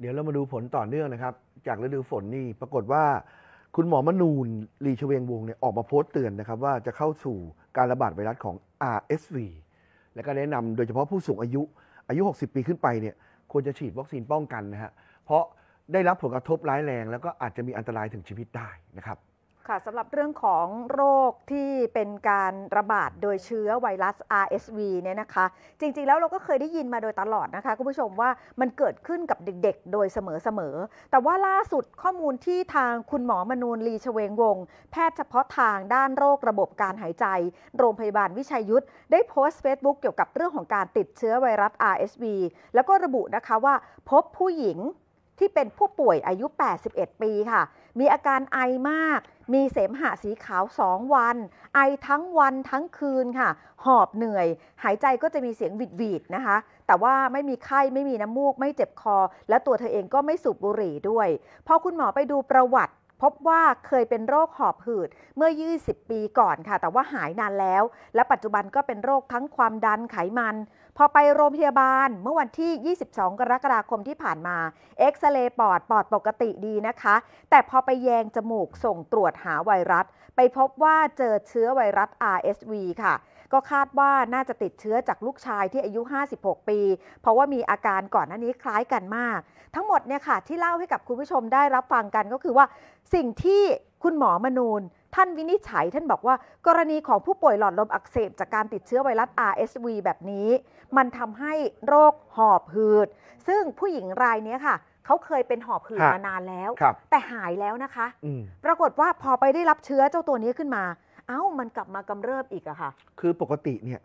เดี๋ยวเรามาดูผลต่อเนื่องนะครับ จากฤดูฝนนี่ปรากฏว่าคุณหมอมนูนลีชเวงวงเนี่ยออกมาโพสต์เตือนนะครับ ว่าจะเข้าสู่การระบาดไวรัสของ RSV และก็แนะนำโดยเฉพาะผู้สูงอายุอายุ 60 ปีขึ้นไปเนี่ยควรจะฉีดวัคซีนป้องกันนะฮะเพราะได้รับผลกระทบร้ายแรง แล้วก็อาจจะมีอันตรายถึงชีวิตได้นะครับ ค่ะสำหรับเรื่องของโรคที่เป็นการระบาดโดยเชื้อไวรัส RSV เนี่ยนะคะ จริงๆ แล้วเราก็เคยได้ยินมาโดยตลอดนะคะคุณผู้ชมว่ามันเกิดขึ้นกับเด็กๆ โดยเสมอๆ แต่ว่าล่าสุดข้อมูลที่ทางคุณหมอมนูนลีชเวงวงศ์แพทย์เฉพาะทางด้านโรคระบบการหายใจ โรงพยาบาลวิชัยยุทธได้โพสต์ Facebook เกี่ยวกับเรื่องของการติดเชื้อไวรัส RSV แล้วก็ระบุนะคะว่าพบผู้หญิงที่เป็นผู้ป่วยอายุ 81 ปีค่ะ มีอาการไอมาก มีเสมหะสีขาว 2 วัน ไอทั้งวันทั้งคืนค่ะ หอบเหนื่อย หายใจก็จะมีเสียงวิดๆนะคะ แต่ว่าไม่มีไข้ไม่มีน้ำมูก ไม่เจ็บคอ และตัวเธอเองก็ไม่สูบบุหรี่ด้วย พอคุณหมอไปดูประวัติพบว่าเคยเป็นโรคหอบหืดเมื่อ 20 ปีก่อนค่ะ แต่ว่าหายนานแล้ว และปัจจุบันก็เป็นโรคทั้งความดันไขมัน พอไปโรงพยาบาลเมื่อวันที่ 22 กรกฎาคมที่ผ่านมา เอ็กซเรย์ปอดปอดปกติดีนะคะ แต่พอไปแยงจมูกส่งตรวจหาไวรัส ไปพบว่าเจอเชื้อไวรัส RSV ค่ะ ก็คาดว่าน่าจะติดเชื้อจากลูกชายที่อายุ 56 ปี เพราะว่ามีอาการก่อนหน้านี้คล้ายกันมาก ทั้งหมดเนี่ยค่ะที่เล่าให้กับคุณผู้ชมได้รับฟังกันก็คือว่าสิ่งที่ คุณหมอมนูนท่านวินิจฉัยท่านบอกว่ากรณีของผู้ป่วยหลอดลมอักเสบจากการติดเชื้อไวรัส RSV แบบนี้ มันทำให้โรคหอบหืด ซึ่งผู้หญิงรายเนี้ยค่ะเขาเคยเป็นหอบหืดฮะมานานแล้วครับแต่หายแล้วนะคะอืมปรากฏว่าพอไปได้รับเชื้อเจ้าตัวนี้ขึ้นมา เอ้ามันกลับมากำเริบอีกอะค่ะ คือปกติเนี่ย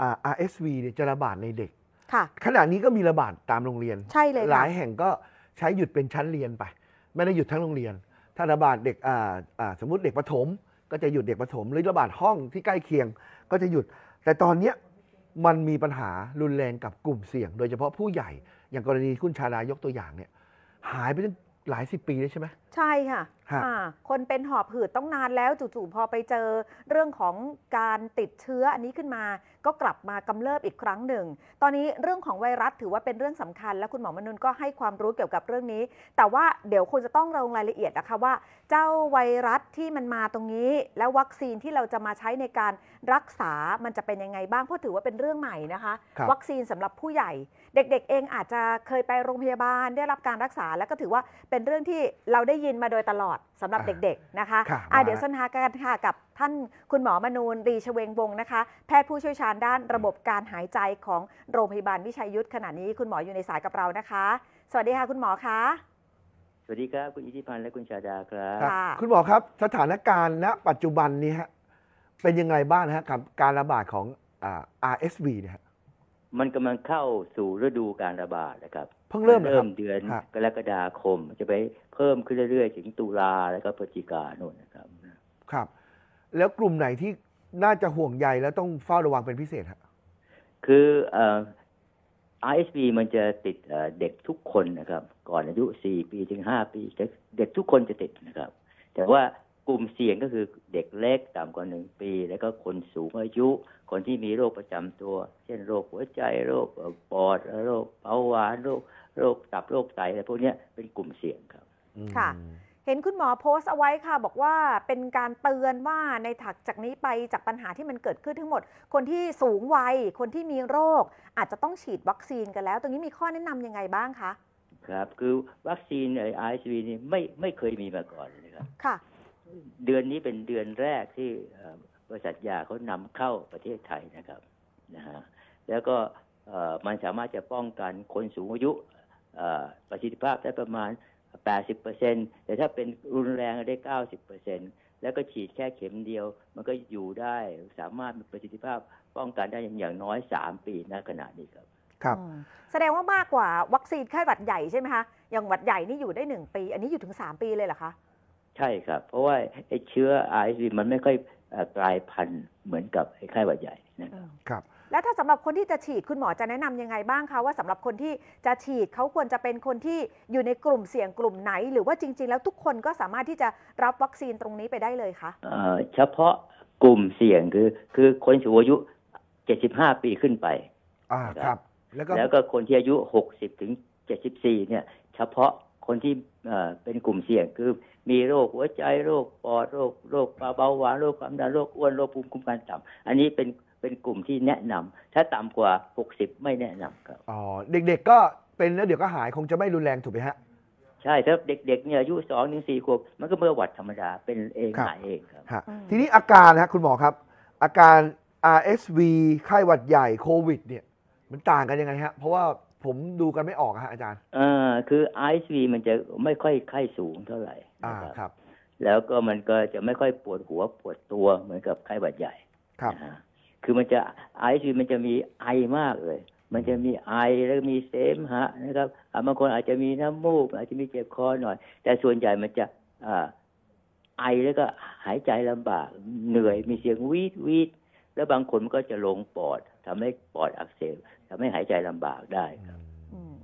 อ่า RSV เนี่ยจะระบาดในเด็กค่ะขณะนี้ก็มีระบาดตามโรงเรียน ใช่เลยหค่ะลายแห่งก็ใช้หยุดเป็นชั้นเรียนไป ไม่ได้หยุดทั้งโรงเรียน ถ้าระบาดเด็กอ่าอ่าสมมติเด็กประถม ก็จะหยุดเด็กประถม หรือระบาดห้องที่ใกล้เคียงก็จะหยุด แต่ตอนเนี้ยมันมีปัญหารุนแรงกับกลุ่มเสี่ยง โดยเฉพาะผู้ใหญ่อย่างกรณีคุณชาดายกตัวอย่างเนี่ยหายไปตั้งหลายสิบปีแล้วใช่ไหม ใช่ค่ะฮะอ่าคนเป็นหอบหืดต้องนานแล้วจู่ๆพอไปเจอเรื่องของการติดเชื้ออันนี้ขึ้นมา ก็กลับมากำเริบอีกครั้งหนึ่ง ตอนนี้เรื่องของไวรัสถือว่าเป็นเรื่องสำคัญ และคุณหมอมนุนก็ให้ความรู้เกี่ยวกับเรื่องนี้ แต่ว่าเดี๋ยวคงจะต้องลงรายละเอียดนะคะว่า เจ้าไวรัสที่มันมาตรงนี้ แล้ววัคซีนที่เราจะมาใช้ในการรักษามันจะเป็นยังไงบ้างเพราะถือว่าเป็นเรื่องใหม่นะคะครับวัคซีนสำหรับผู้ใหญ่ เด็ก ๆ เองอาจจะเคยไปโรงพยาบาลได้รับการรักษาแล้วก็ถือว่าเป็นเรื่องที่เราได้ยินมาโดยตลอดสำหรับอ่าเด็กๆนะคะค่ะอะมาเดี๋ยวสนทนากันค่ะกับท่านคุณหมอมนูนรีชเวงวงศ์นะคะ แพทย์ผู้เชี่ยวชาญด้านระบบการหายใจของโรงพยาบาลวิชัยยุทธขณะนี้คุณหมออยู่ในสายกับเรานะคะ สวัสดีค่ะคุณหมอคะสวัสดีครับคุณอิทธิพันธ์และคุณชาดาครับครับค่ะคุณหมอครับสถานการณ์ณปัจจุบันนี้ฮะเป็นยังไงบ้างนะฮะกับการระบาดของอ่า RSV เนี่ยฮะมันกำลังเข้าสู่ฤดูการระบาดนะครับ เพิ่งเริ่มนนะคเริ่รับมเดือนฮะกรกฎาคม จะไปเพิ่มขึ้นเรื่อยๆ ถึงตุลาแล้วก็พฤศจิกาโน่นนะครับครับ แล้วกลุ่มไหนที่น่าจะห่วงใยแล้วต้องเฝ้าระวังเป็นพิเศษฮะคือเอ่อ RSV มันจะติดเอ่อเด็กทุกคนนะครับ ก่อนอายุ 4 ปีถึง 5 ปี เด็กเด็กทุกคนจะติดนะครับ แต่ว่า กลุ่มเสี่ยงก็คือเด็กเล็กต่ำกว่า1ปี แล้วก็คนสูงอายุ คนที่มีโรคประจำตัว เช่นโรคหัวใจโรคเอ่อปอดโรคเบาหวานโรคโรคตับโรคไตอะไรพวกเนี้ยเป็นกลุ่มเสี่ยงครับค่ะ เห็นคุณหมอโพสต์เอาไว้ค่ะ บอกว่าเป็นการเตือนว่าในถักจากนี้ไปจากปัญหาที่มันเกิดขึ้นทั้งหมด คนที่สูงวัย คนที่มีโรค อาจจะต้องฉีดวัคซีนกันแล้ว ตรงนี้มีข้อแนะนำยังไงบ้างคะครับ คือวัคซีนไอ RSV นี่ไม่ไม่เคยมีมาก่อนเลยนะครับค่ะ เดือนนี้เป็นเดือนแรกที่เอ่อบริษัทยาเขานำเข้าประเทศไทยนะครับนะฮะแล้วก็เอ่อมันสามารถจะป้องกันคนสูงอายุเอ่อประสิทธิภาพได้ประมาณ 80%แต่ถ้าเป็นรุนแรงได้ 90%แล้วก็ฉีดแค่เข็มเดียว มันก็อยู่ได้สามารถมีประสิทธิภาพป้องกันได้อย่างน้อย 3 ปีณขณะนี้ครับครับอืมแสดงว่ามากกว่าวัคซีนไข้หวัดใหญ่ใช่ไหมคะอย่างหวัดใหญ่นี่อยู่ได้ 1 ปี อันนี้อยู่ถึง 3 ปีเลยเหรอคะ ใช่ครับ เพราะว่าไอ้เชื้อ RSV มันไม่ค่อยเอ่อกลายพันธุ์เหมือนกับไอ้ไข้หวัดใหญ่นะครับครับแล้วถ้าสำหรับคนที่จะฉีดคุณหมอจะแนะนำยังไงบ้างคะว่าสำหรับคนที่จะฉีดเขาควรจะเป็นคนที่อยู่ในกลุ่มเสี่ยงกลุ่มไหน หรือว่าจริง ๆ แล้วทุกคนก็สามารถที่จะรับวัคซีนตรงนี้ไปได้เลยคะเอ่อเฉพาะกลุ่มเสี่ยงคือ คือคนสูงอายุ 75 ปีขึ้นไปอ่าครับ แล้วก็แล้วก็คนที่อายุ 60 ถึง 74 เนี่ย เฉพาะ คนที่เอ่อเป็นกลุ่มเสี่ยงคือมีโรคหัวใจโรคปอดโรคโรคเบาหวานโรคความดันโรคอ้วนโรคภูมิคุ้มกันต่ำอันนี้เป็นเป็นกลุ่มที่แนะนำถ้าต่ำกว่า 60 ไม่แนะนำครับอ๋อเด็กๆก็เป็นแล้วเดี๋ยวก็หายคงจะไม่รุนแรงถูกไหมฮะใช่ถ้าเด็กๆเนี่ยอายุสองถึงสี่ขวบมันก็เมื่อหวัดธรรมดาเป็นเองครับหายเองครับฮะอืมทีนี้อาการนะฮะคุณหมอครับ อาการ RSV ไข้หวัดใหญ่โควิดเนี่ยมันต่างกันยังไงฮะ เพราะว่า ผมดูกันไม่ออกอะฮะอาจารย์เอ่อคือ ISV มันจะไม่ค่อยไข้สูงเท่าไหร่อ่านะครับครับ แล้วก็มันก็จะไม่ค่อยปวดหัวปวดตัวเหมือนกับไข้หวัดใหญ่ครับนะฮะคือมันจะไอซีมันจะมีไอมากเลย มันจะมีไอแล้วก็มีเสมหะนะครับอ่าบางคนอาจจะมีน้ำมูก อาจจะมีเจ็บคอหน่อย แต่ส่วนใหญ่มันจะอ่าไอแล้วก็หายใจลำบากเหนื่อยมีเสียงวีดวีดแล้วบางคนมันก็จะลงปอด ทำให้ปอดอักเสบทำให้หายใจลำบากได้ครับอืม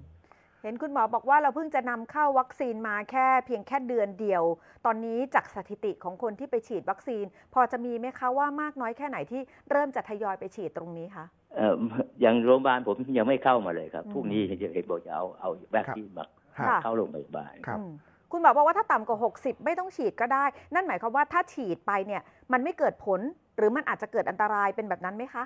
เห็นคุณหมอบอกว่าเราเพิ่งจะนำเข้าวัคซีนมาแค่เพียงแค่เดือนเดียว ตอนนี้จากสถิติของคนที่ไปฉีดวัคซีน พอจะมีไหมคะว่ามากน้อยแค่ไหนที่เริ่มจะทยอยไปฉีดตรงนี้คะเอ่ออย่างโรงพยาบาลผมยังไม่เข้ามาเลยครับอืมพรุ่งนี้จะเห็นบอกจะเอาเอาวัคซีนมาครับค่ะเข้าโรงพยาบาลครับอืมคุณหมอบอกว่าถ้าต่ำกว่า 60 ไม่ต้องฉีดก็ได้ นั่นหมายความว่าถ้าฉีดไปเนี่ยมันไม่เกิดผล หรือมันอาจจะเกิดอันตรายเป็นแบบนั้นไหมคะ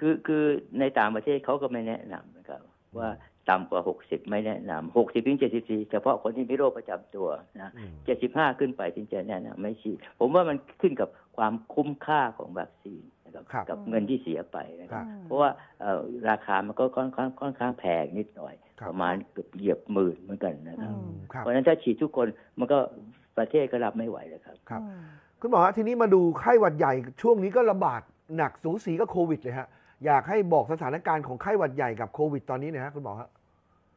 คือคือในต่างประเทศเขาก็ไม่แนะนำนะครับ ว่าต่ำกว่า60ไม่แนะนำ60ถึง74เฉพาะคนที่มีโรคประจำตัวนะอืม75ขึ้นไปถึงจะแนะนำไม่ฉีดผมว่ามันขึ้นกับความคุ้มค่าของวัคซีนนะครับครับกับอืมเงินที่เสียไปนะครับอืมเพราะว่าเอ่อราคามันก็ค่อนข้างค่อนข้างแพงนิดหน่อยครับประมาณเกือบเหยียบหมื่นเหมือนกันนะครับอืมครับ เพราะฉะนั้นถ้าฉีดทุกคนมันก็ประเทศก็รับไม่ไหวเลยครับครับอืมคุณหมอฮะทีนี้มาดูไข้หวัดใหญ่ช่วงนี้ก็ระบาดหนักสูสีกับโควิดเลยฮะ อยากให้บอกสถานการณ์ของไข้หวัดใหญ่กับโควิดตอนนี้หนะฮะคุณหมอฮะ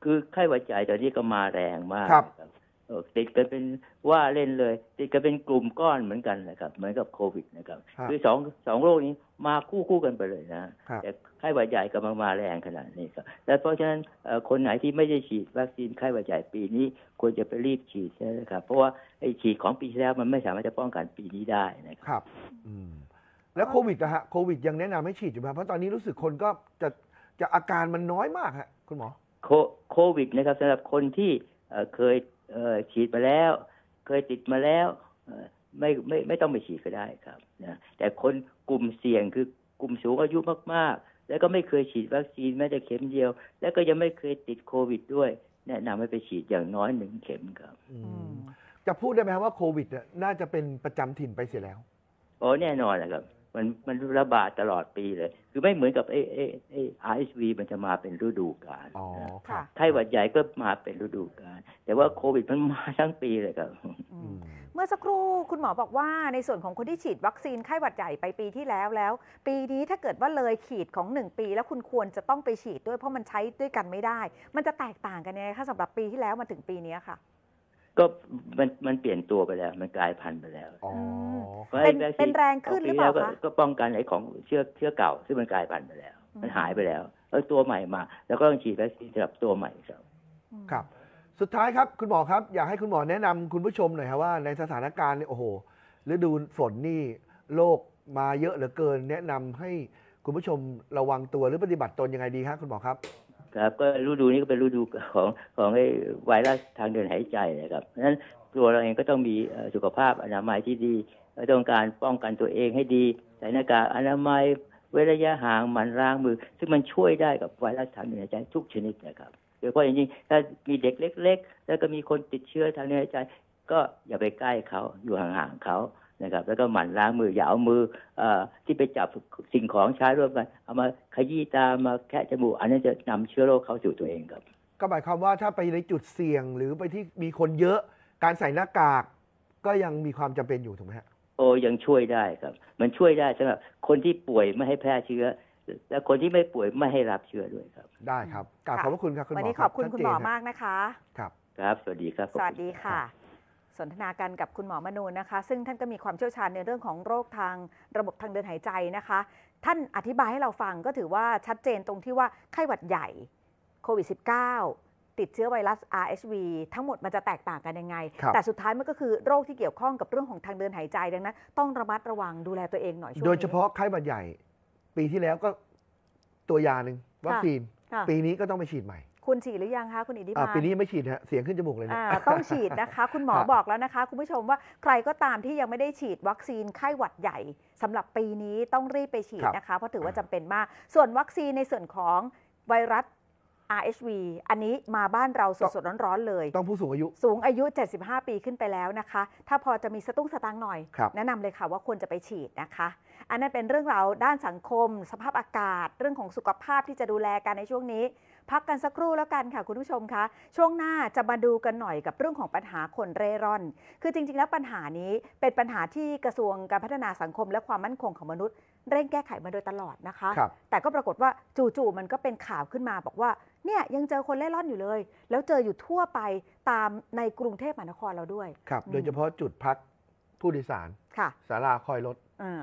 คือไข้หวัดใหญ่ตอนนี้ก็มาแรงมากครับนะครับเอ่อติดกันเป็นว่าเล่นเลย ติดกันเป็นกลุ่มก้อนเหมือนกันนะครับ เหมือนกับโควิดนะครับครับคือสองสองโรคนี้มาคู่คู่กันไปเลยนะครับแต่ไข้หวัดใหญ่กำลังมาแรงขนาดนี้ครับและเพราะฉะนั้นเอ่อคนไหนที่ไม่ได้ฉีดวัคซีนไข้หวัดใหญ่ปีนี้ควรจะไปรีบฉีดนะครับ เพราะว่าไอ้ฉีดของปีที่แล้วมันไม่สามารถจะป้องกันปีนี้ได้นะครับ ครับ อืม แล้วโควิดนะฮะโควิดยังแนะนำให้ฉีดอยู่ไหมครับเพราะตอนนี้รู้สึกคนก็จะจะอาการมันน้อยมากฮะคุณหมอ โคโควิดนะครับสำหรับคนที่เอ่อเคยเอ่อฉีดมาแล้ว เคยติดมาแล้วเอ่อไม่ไม่ไม่ต้องไปฉีดก็ได้ครับนะแต่คนกลุ่มเสี่ยงคือกลุ่มสูงอายุมากๆ แล้วก็ไม่เคยฉีดวัคซีนแม้แต่เข็มเดียว แล้วก็ยังไม่เคยติดโควิดด้วย แนะนำให้ไปฉีดอย่างน้อยหนึ่งเข็มครับอือืมมจะพูดได้ไหมครับว่าโควิดเนี่ยน่าจะเป็นประจำถิ่นไปเสียแล้วโอ้แน่นอนนะครับ มันมันระบาดตลอดปีเลย คือไม่เหมือนกับไอ้ไอ้ไอ้ RSV มันจะมาเป็นฤดูกาลอ๋อนะครับไข้หวัดใหญ่ก็มาเป็นฤดูกาลแต่ว่าโควิดมันมาทั้งปีเลยครับอือืมมเมื่อสักครู่คุณหมอบอกว่าในส่วนของคนที่ฉีดวัคซีนไข้หวัดใหญ่ไปปีที่แล้วแล้ว ปีนี้ถ้าเกิดว่าเลยขีดของ 1 ปี แล้วคุณควรจะต้องไปฉีดด้วยเพราะมันใช้ด้วยกันไม่ได้ มันจะแตกต่างกันยังไงคะสำหรับปีที่แล้วมาถึงปีนี้ค่ะ ก็มันมันเปลี่ยนตัวไปแล้ว มันกลายพันธุ์ไปแล้วอ๋อพราะเป็นไอ้วัคซีเป็นแรงขึ้นหรือเปล่าปีแล้วคะก็ก็ป้องกันไอ้ของเชื้อเชื้อเก่า ซึ่งมันกลายพันธุ์ไปแล้วอืมมันหายไปแล้วแล้วตัวใหม่มา แล้วก็ต้องฉีดวัคซีนสำหรับตัวใหม่ครับอืมครับ สุดท้ายครับคุณหมอครับ อยากให้คุณหมอแนะนำคุณผู้ชมหน่อยครับว่าในสถานการณ์เนี่ยโอ้โหฤดูฝนนี่โรคมาเยอะเหลือเกิน แนะนำให้คุณผู้ชมระวังตัวหรือปฏิบัติตนยังไงดีครับคุณหมอครับ ครับก็ฤดูนี้ก็เป็นฤดูของของไอ้ไวรัสทางเดินหายใจนะครับเพราะฉะนั้นตัวเราเองก็ต้องมีสุขภาพอนามัยที่ดีต้องการป้องกันตัวเองให้ดีใส่หน้ากากอนามัยเว้นระยะห่างหมั่นล้างมือ ซึ่งมันช่วยได้กับไวรัสทางเดินหายใจทุกชนิดนะครับโดยเฉพาะอย่างยิ่งถ้ามีเด็กเล็ก ๆ แล้วก็มีคนติดเชื้อทางเดินหายใจ ก็อย่าไปใกล้เขาอยู่ห่างๆเขา นะครับ แล้วก็หมั่นล้างมืออย่าเอามือเออที่ไปจับสิ่งของใช้ร่วมกัน เอามาขยี้ตามาแคะจมูกอันนั้นจะนำเชื้อโรคเข้าสู่ตัวเองครับ ก็หมายความว่าถ้าไปในจุดเสี่ยงหรือไปที่มีคนเยอะการใส่หน้ากาก ก็ยังมีความจำเป็นอยู่ถูกไหมฮะโอ้ยังช่วยได้ครับ มันช่วยได้สำหรับคนที่ป่วยไม่ให้แพร่เชื้อ และคนที่ไม่ป่วยไม่ให้รับเชื้อด้วยครับ ได้ครับกราบขอบพระคุณครับคุณหมวัอนนี้คขรัอบคุณชัดคุณเจหมอนฮะมากนะคะ ครับครับ สวัสดีครับ สวัสดีค่ะ สนทนากันกับคุณหมอมนูนนะคะ ซึ่งท่านก็มีความเชี่ยวชาญในเรื่องของโรคทางระบบทางเดินหายใจนะคะ ท่านอธิบายให้เราฟังก็ถือว่าชัดเจนตรงที่ว่าไข้หวัดใหญ่โควิด -19 ติดเชื้อไวรัส RHV ทั้งหมดมันจะแตกต่างกันยังไงครับแต่สุดท้ายมันก็คือโรคที่เกี่ยวข้องกับเรื่องของทางเดินหายใจดังนั้นต้องระมัดระวังดูแลตัวเองหน่อยช่วงนี้โดยเฉพาะไข้หวัดใหญ่ ปีที่แล้วก็ตัวยาหนึ่งวัคซีนค่ะปีนี้ก็ต้องไปฉีดใหม่ คุณฉีดหรือยังคะคุณอิทธิอ่าพานปีนี้ไม่ฉีดฮะเสียงขึ้นจมูกเลยเนี่ยอ่าต้องฉีดนะคะ คุณหมอครับบอกแล้วนะคะ คุณผู้ชมว่าใครก็ตามที่ยังไม่ได้ฉีดวัคซีนไข้หวัดใหญ่สำหรับปีนี้ต้องรีบไปฉีดนะคะเพราะถือว่าจำเป็นมาก ส่วนวัคซีนในส่วนของไวรัส RHV อันนี้มาบ้านเราสดๆร้อนๆเลย ต้องผู้สูงอายุ สูงอายุ 75 ปีขึ้นไปแล้วนะคะ ถ้าพอจะมีสตุ้งสตางค์หน่อยครับแนะนำเลยค่ะว่าควรจะไปฉีดนะคะ อันนั้นเป็นเรื่องราวด้านสังคม สภาพอากาศ เรื่องของสุขภาพที่จะดูแลกันในช่วงนี้ พักกันสักครู่แล้วกันค่ะคุณผู้ชมคะช่วงหน้าจะมาดูกันหน่อยกับเรื่องของปัญหาคนเร่ร่อน คือจริง ๆ แล้วปัญหานี้เป็นปัญหาที่กระทรวงการพัฒนาสังคม และความมั่นคงของมนุษย์เร่งแก้ไขมาโดยตลอดนะคะครับแต่ก็ปรากฏว่าจู่ๆมันก็เป็นข่าวขึ้นมาบอกว่าเนี่ยยังเจอคนเล่ร่อนอยู่เลย แล้วเจออยู่ทั่วไปตามในกรุงเทพมหานครเราด้วย ครับอืมโดยเฉพาะจุดพักผู้โดยสารค่ะศาลาคอยรถเออ